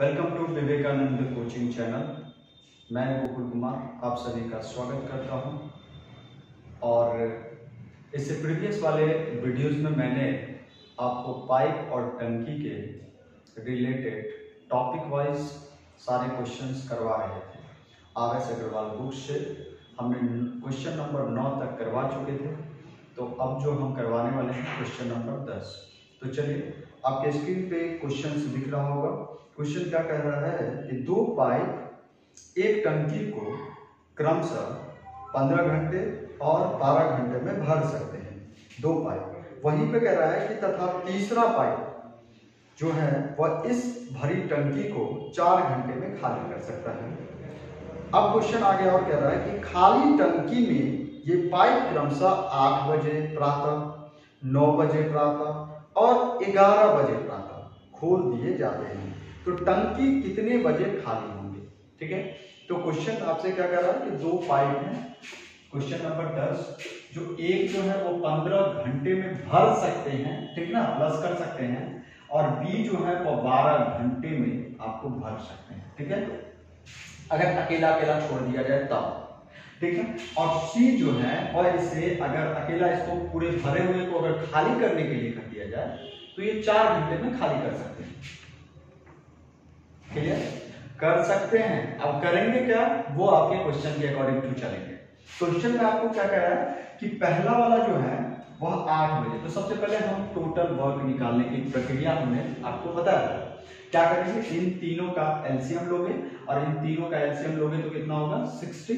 Welcome to Vivekanand coaching channel मैं गोकुल कुमार आप सभी का स्वागत करता हूँ। और इससे प्रीवियस वाले वीडियोस में मैंने आपको पाइप और टंकी के रिलेटेड टॉपिक वाइज सारे क्वेश्चंस करवा रहे थे आर एस अग्रवाल बुक से हमने क्वेश्चन नंबर नौ तक करवा चुके थे। तो अब जो हम करवाने वाले हैं क्वेश्चन नंबर दस। तो चलिए, आपके स्क्रीन पे क्वेश्चन दिख रहा होगा। क्वेश्चन क्या कह रहा है कि दो पाइप एक टंकी को क्रमशः पंद्रह घंटे और बारह घंटे में भर सकते हैं, दो पाइप। वहीं पे कह रहा है कि तथा तीसरा पाइप जो है, वह इस भरी टंकी को चार घंटे में खाली कर सकता है। अब क्वेश्चन आगे और कह रहा है कि खाली टंकी में ये पाइप क्रमशः आठ बजे प्रातः, नौ बजे प्रातः और ग्यारह बजे प्रातः खोल दिए जाते हैं। तो टंकी कितने बजे खाली होंगे? ठीक है? तो क्वेश्चन आपसे क्या कह रहा है कि दो पाइप है। क्वेश्चन नंबर दस, जो एक जो है वो पंद्रह घंटे में भर सकते हैं, ठीक ना? प्लस कर सकते हैं। और बी जो है वो बारह घंटे में आपको भर सकते हैं, ठीक है? अगर अकेला अकेला छोड़ दिया जाए तब। ठीक है? और सी जो है, और इसे अगर अकेला इसको पूरे भरे हुए को अगर खाली करने के लिए कर दिया जाए तो ये चार घंटे में खाली कर सकते हैं। क्लियर कर सकते हैं। अब करेंगे क्या? वो आपके क्वेश्चन के अकॉर्डिंग टू चलेंगे। क्वेश्चन में आपको क्या कह रहा है? कि पहला वाला जो है, वह आठ बजे। तो सबसे पहले हम टोटल वर्क निकालने की प्रक्रिया हमने आपको बताया क्या करेंगे? इन तीनों का एलसीएम लोगे और इन तीनों का एलसीएम लोगे तो कितना होगा? सिक्सटी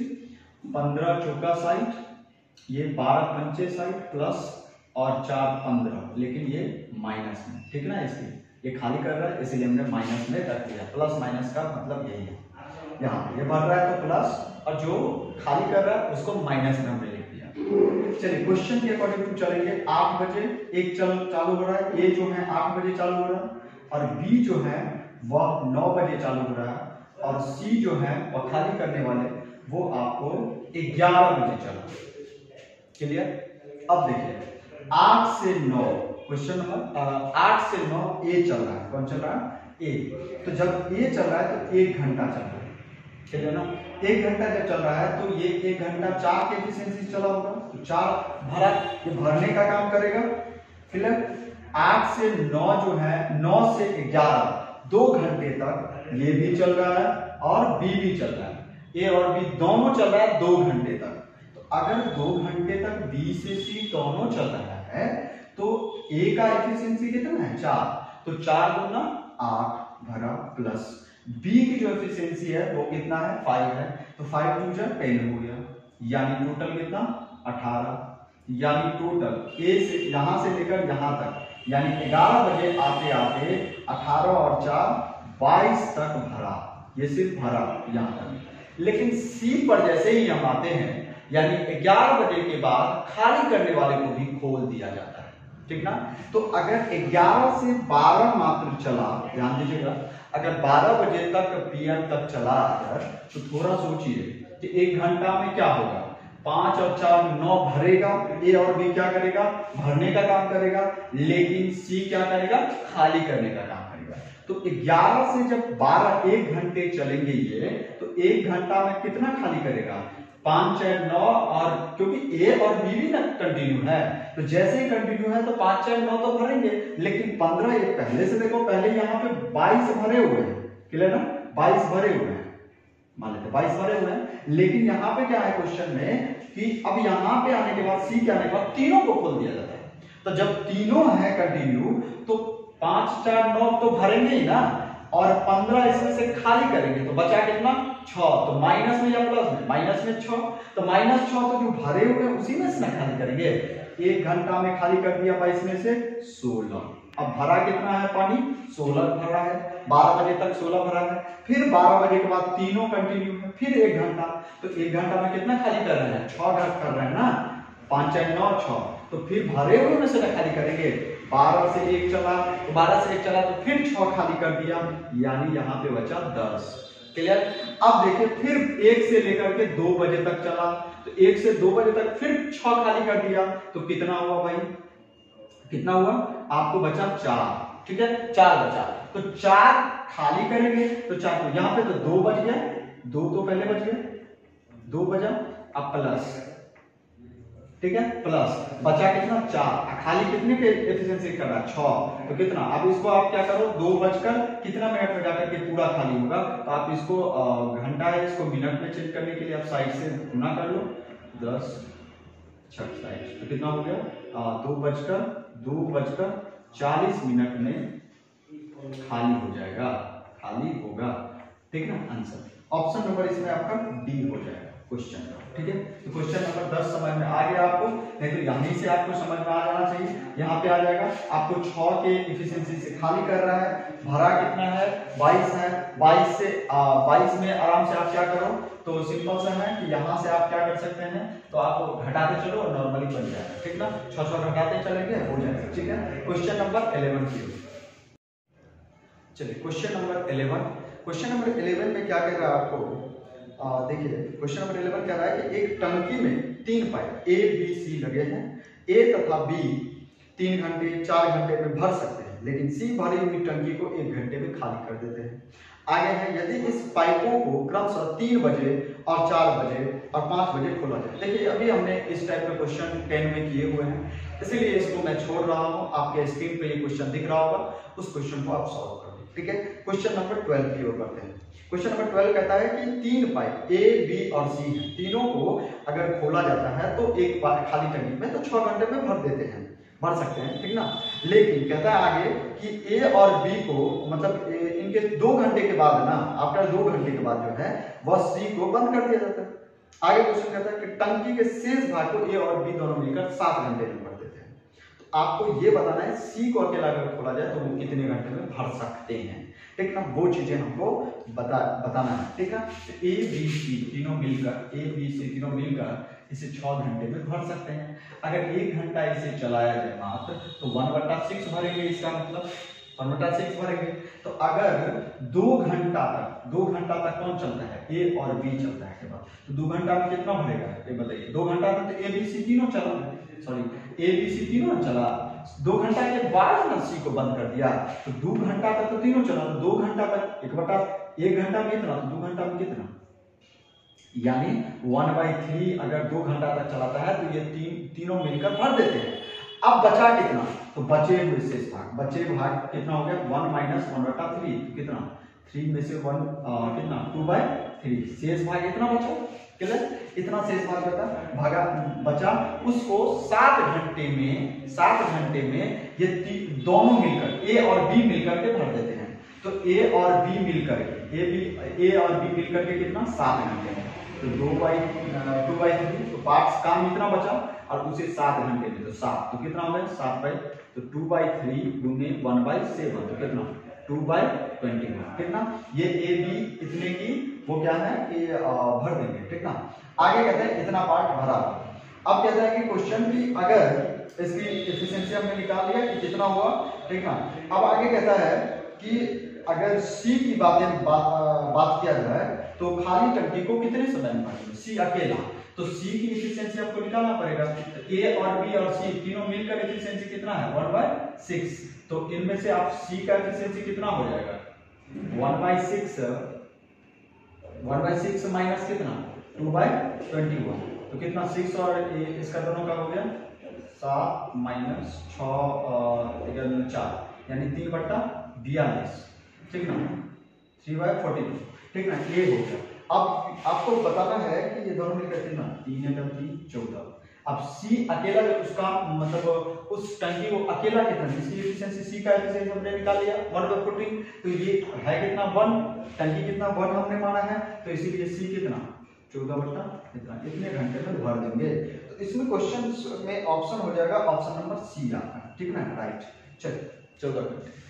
पंद्रह चौका साइट ये बारह पंचे साइट प्लस और चार पंद्रह। लेकिन ये माइनस में। ठीक ना इसकी? ये खाली कर रहा है, इसीलिए हमने माइनस में रख दिया। प्लस माइनस का मतलब यही है। यहाँ पे ये बढ़ रहा है तो प्लस और जो खाली कर रहा है, उसको माइनस में हमने लिख दिया। चलिए क्वेश्चन के अकॉर्डिंग टू चलेंगे। आठ बजे एक चल, चालू हो रहा है, ए जो है आठ बजे चालू हो रहा है, और बी जो है वह नौ बजे चालू हो रहा है, और सी जो है वह खाली करने वाले, वो आपको ग्यारह बजे चला। क्लियर? अब देखिए, आठ से नौ। क्वेश्चन नंबर आठ से नौ ए चल रहा है। कौन चल रहा है? ए तो जब ए चल रहा है तो एक घंटा चल रहा है। ठीक है ना? एक घंटा जब चल रहा है तो ये एक घंटा चार के एफिशिएंसी चला होगा। तो चार भरा, ये भरने का काम करेगा। क्लियर आठ से नौ जो है, नौ से ग्यारह, दो घंटे तक ये भी चल रहा है और बी भी चल रहा है। ए और बी दोनों चल रहा है दो घंटे तक। तो अगर दो घंटे तक बी से सी दोनों चल रहा है तो ए का एफिशिएंसी कितना है? चार। तो चार गुना आठ भरा प्लस बी की जो एफिशिएंसी है, वो कितना है? फाइव है। तो फाइव टू जो टेन हो गया। यानी टोटल कितना? अठारह। यानी टोटल ए से, यहाँ से लेकर यहाँ तक। यानी ग्यारह बजे आते आते अठारह और चार बाईस तक भरा। ये सिर्फ़ भरा यहाँ तक। लेकिन सी पर जैसे ही हम आते हैं, यानी 11 बजे के बाद खाली करने वाले को भी खोल दिया जाता है। ठीक ना? तो अगर 11 से 12 मात्र चला, ध्यान दीजिएगा, अगर 12 बजे तक पीएम तक चला अगर तो थोड़ा सोचिए कि एक घंटा में क्या होगा? पाँच और चार नौ भरेगा, ए और बी क्या करेगा? भरने का काम करेगा, लेकिन सी क्या करेगा? खाली करने का काम करेगा। तो 11 से जब 12 एक घंटे चलेंगे ये तो एक घंटा में कितना खाली करेगा? पाँच चार नौ और क्योंकि ए और बी भी ना कंटिन्यू है तो जैसे ही कंटिन्यू है तो पाँच चार नौ तो भरेंगे, लेकिन पंद्रह ये पहले से देखो, पहले यहाँ पे बाईस भरे हुए हैं क्लियर ना? बाईस भरे हुए हैं, मान लेते बाईस भरे हुए हैं, लेकिन यहाँ पे क्या है क्वेश्चन में कि अब यहाँ पे आने के बाद सी के आने के बाद तीनों को खोल दिया जाता है। तो जब तीनों है कंटिन्यू तो पाँच चार नौ तो भरेंगे ही ना? और पंद्रह इसमें से खाली करेंगे तो बचा कितना? छ तो माइनस में या प्लस में? माइनस में छ तो माइनस छ तो जो भरे हुए उसी में से ना खाली करेंगे। एक घंटा में खाली कर दिया बाईस में से सोलह। अब भरा कितना है पानी? सोलह भरा है। बारह बजे तक सोलह भरा है। फिर बारह बजे के बाद तीनों कंटिन्यू है, फिर एक घंटा। तो एक घंटा में कितना खाली कर रहे हैं? छह घंटा कर रहे हैं ना? पाँच नौ छ तो फिर भरे हुए में से ना खाली करेंगे। बारह से एक चला तो बारह से एक चला तो फिर छ खाली कर दिया, यानी यहाँ पे बचा दस। क्लियर अब देखिए, फिर एक से लेकर के दो बजे तक चला तो एक से दो बजे तक फिर छ खाली कर दिया तो कितना हुआ भाई? कितना हुआ? आपको बचा चार। ठीक है? चार बचा। तो चार खाली करेंगे तो चार तो यहाँ पे तो दो बज गया। दो तो पहले बच गए। दो बजा, अब प्लस ठीक है? प्लस बचा कितना? चार। खाली कितने के एफिशिएंसी कर रहा है? छह। तो कितना? अब इसको आप क्या करो? दो बजकर कितना मिनट में जाकर के पूरा खाली होगा? तो आप इसको घंटा है इसको मिनट में चेंज करने के लिए आप साइड से गुना कर लो। दस छठ तो कितना हो गया? आ, दो बजकर दो बजकर चालीस मिनट में खाली हो जाएगा। खाली होगा। ठीक है ना? आंसर ऑप्शन नंबर इसमें आपका डी हो जाएगा। क्वेश्चन ठीक है? तो क्वेश्चन नंबर दस समझ में आ गया आपको। नहीं तो यहीं से आपको समझ में आ जाना चाहिए। यहाँ पे आ जाएगा। आपको छ के इफिशियंसी से खाली कर रहा है। भरा कितना है? बाईस है। बाईस से बाईस में आराम से आप क्या करो? तो सिंपल सा है कि यहाँ से आप क्या कर सकते हैं? तो आप घटाते चलो और नॉर्मली बन जाएगा। ठीक ना? छ छ घटाते चलेंगे, हो जाएगा। ठीक है? क्वेश्चन नंबर इलेवन की चलिए question number eleven question number eleven में क्या कह रहा है आपको? देखिए क्वेश्चन नंबर इलेवन कह रहा है कि एक टंकी में तीन पाइप ए बी सी लगे हैं। ए तथा बी तीन घंटे, चार घंटे में भर सकते हैं, लेकिन सी भरी हुई टंकी को एक घंटे में खाली कर देते हैं। आगे है, यदि इस पाइपों को क्रमशः तीन बजे और चार बजे और पाँच बजे खोला जाए। देखिए, अभी हमने इस टाइप के क्वेश्चन टेन में किए हुए हैं, इसीलिए इसको मैं छोड़ रहा हूँ। आपके स्क्रीन पे ये क्वेश्चन दिख रहा होगा, उस क्वेश्चन को आप सॉल्व ठीक है? क्वेश्चन नंबर ट्वेल्व की ओर करते हैं। क्वेश्चन नंबर ट्वेल्व कहता है कि तीन पाइप ए बी और सी है। तीनों को अगर खोला जाता है तो एक खाली टंकी में तो छह घंटे में भर देते हैं। भर सकते हैं ठीक ना? लेकिन कहता है आगे कि ए और बी को मतलब ए, इनके दो घंटे के बाद ना आफ्टर दो घंटे के बाद जो है वह सी को बंद कर दिया जाता है। आगे क्वेश्चन कहता है कि टंकी के शेष भाग को ए और बी दोनों मिलकर सात घंटे में आपको ये बताना है, सी को अकेला अगर खोला जाए तो वो कितने घंटे में भर सकते हैं? ठीक ना? वो चीज़ें हमको बता, बताना है, ठीक है? ए बी सी तीनों मिलकर ए बी सी तीनों मिलकर इसे छह घंटे में भर सकते हैं। अगर एक घंटा इसे चलाया जाए मात्र तो वन बट्टा सिक्स भरेंगे इसका मतलब। वन बट्टा सिक्स भरेंगे। तो अगर दो घंटा तक, दो घंटा तक कौन चलता है? ए और बी चलता है, के बाद। तो दो घंटा में कितना भरेगा? ये बताइए। दो घंटा तक तो ए बी सी तीनों चला सॉरी ए बी सी तीनों चला। दो घंटा के बाद ना सी को बंद कर दिया। तो दो घंटा तक तो तीनों चला। तो दो घंटा तक एक बटा एक घंटा में कितना? तो दो घंटा में कितना? यानी वन बाई थ्री अगर दो घंटा तक चलाता है तो ये तीन, तीनों मिलकर भर देते हैं। अब बचा कितना? तो बचे हुए शेष भाग बचे भाग कितना हो गया? वन माइनस वन बटा थ्री कितना? थ्री में से वन कितना? टू बाई थ्री शेष भाग कितना बचा। क्लियर इतना शेष भाग बचा भागा, बचा। उसको सात घंटे में, सात घंटे में ये दोनों मिलकर, ए और बी मिलकर के भर देते हैं। तो ए और बी मिलकर, ए बी, ए और बी मिलकर के कितना? सात घंटे में। तो दो बाई टू बाई थ्री तो पार्ट काम इतना बचा और उसे सात घंटे में। तो सात तो कितना हो गया? सात बाई तो टू बाई थ्री गुने वन बाई सेवन तो कितना? टू बाई ट्वेंटी कितना? ये ए, बी इतने की वो क्या है कि भर देंगे ठीक ना? आगे कहते हैं इतना पार्ट भरा। अब कहते हैं कि क्वेश्चन की अगर इसकी एफिशिएंसी हमने निकाल लिया कि कितना हुआ ठीक ना? अब आगे कहता है कि अगर सी की बातें बा, बात किया जाए तो खाली टंकी को कितने समय में भरेंगे सी अकेला। तो सी की एफिशिएंसी आपको निकालना पड़ेगा। ए और बी और सी तीनों मिलकर एफिशिएंसी कितना है? वन बाय सिक्स तो इनमें से आप सी का एफिशिएंसी कितना हो जाएगा? One by six one by six minus कितना? Two by twenty one. तो कितना? सिक्स और इसका दोनों का हो गया सात माइनस छ चार। यानी तीन बट्टा बयालीस। ठीक ना? Three by forty two. ठीक ना? ये हो गया। अब आपको बताना है कि ये दोनों मिलकर कितना? तीन या तीन, चौदह। अब C अकेला जो उसका मतलब उस टंकी को अकेला कितना? इसकी एफिशिएंसी C का एफिशिएंसी हमने निकाल लिया 1 बाय 14 तो ये है कितना 1 टंकी कितना 1 हमने माना है? तो इसीलिए C कितना? 14 बटा कितना इतने घंटे में भर देंगे। तो इसमें क्वेश्चन में ऑप्शन हो जाएगा ऑप्शन नंबर सी आपका ठीक ना? राइट चलिए 14 घंटे